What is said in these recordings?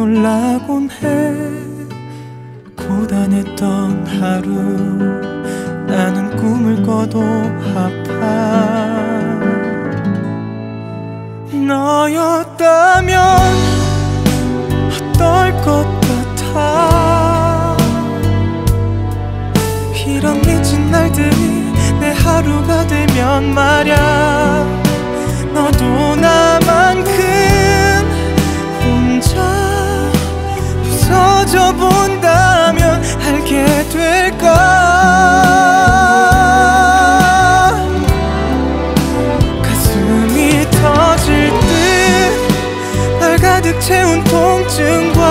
놀라곤 해. 고단했던 하루 나는 꿈을 꿔도 아파. 너였다면 어떨 것 같아? 이런 미친 날들이 내 하루가 되면 말야 채운 통증과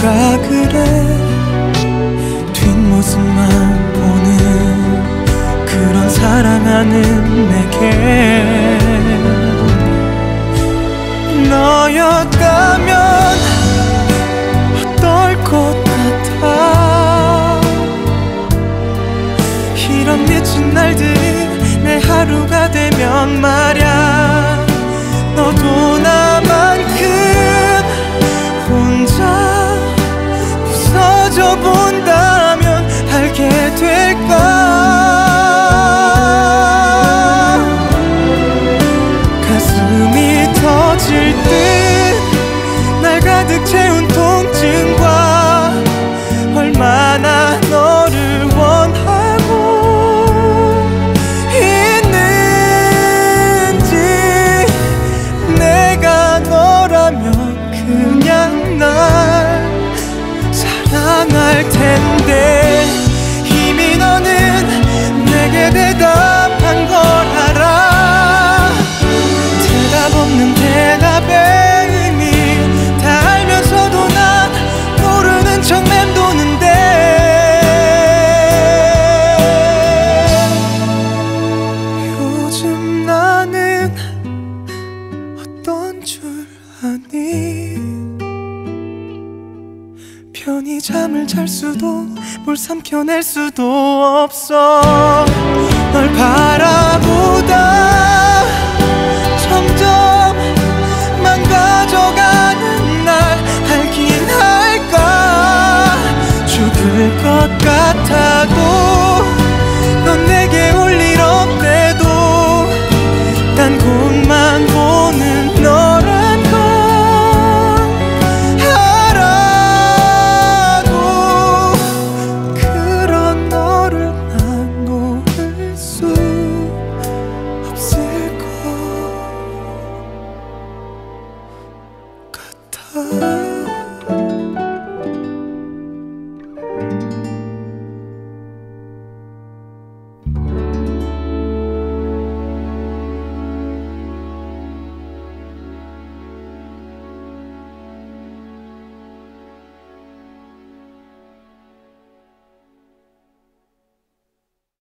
누가 그래. 뒷모습만 보는 그런 사랑하는 내게. 너였다면 어떨 것 같아? 이런 미친 날들이 내 하루가 되면 말야. 너도 나 사랑할 텐데 이미 너는 내게 대답한 걸 알아. 대답 없는 대답에 잠을 잘 수도 뭘 삼켜낼 수도 없어 없을 것 같아